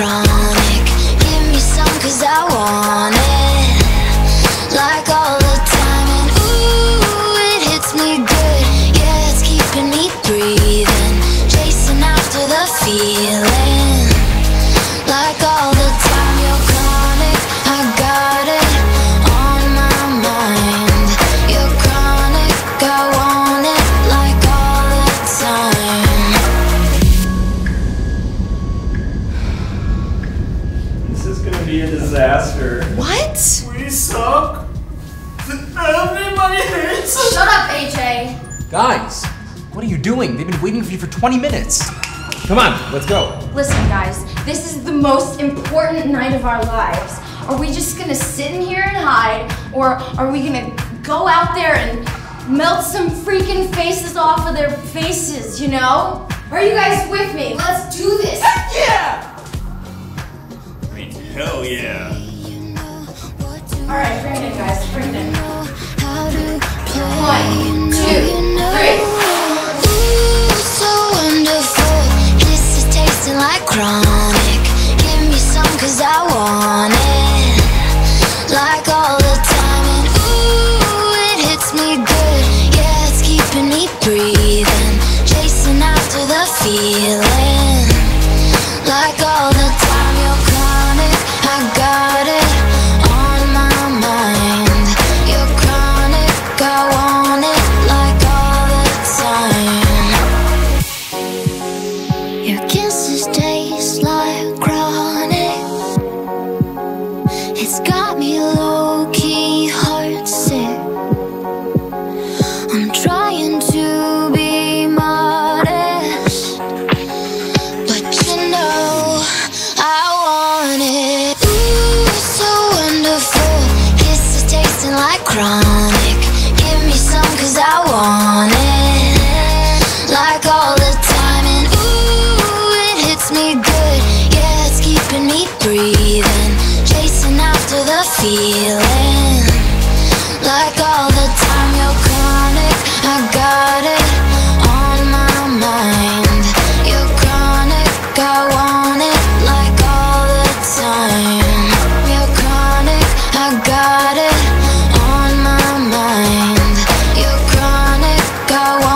chronic. Give me some, cause I want it, like all the time. And ooh, it hits me good, yeah, it's keeping me breathing, chasing after the feeling. Disaster. What? We suck. Everybody hates us. Shut up, AJ. Guys, what are you doing? They've been waiting for you for 20 minutes. Come on, let's go. Listen, guys, this is the most important night of our lives. Are we just gonna sit in here and hide, or are we gonna go out there and melt some freaking faces off of their faces, you know? Are you guys with me? Let's do this. Yeah. All right, bring it in, guys. Bring it in. How to play, One, two, three. So wonderful. Kisses tasting like chronic. Give me some, cause I want it. Like all chronic. Give me some cause I want it. Like all the time And ooh, it hits me good. Yeah, it's keeping me breathing. Chasing after the feeling. Like all the time You're chronic, I got it. I.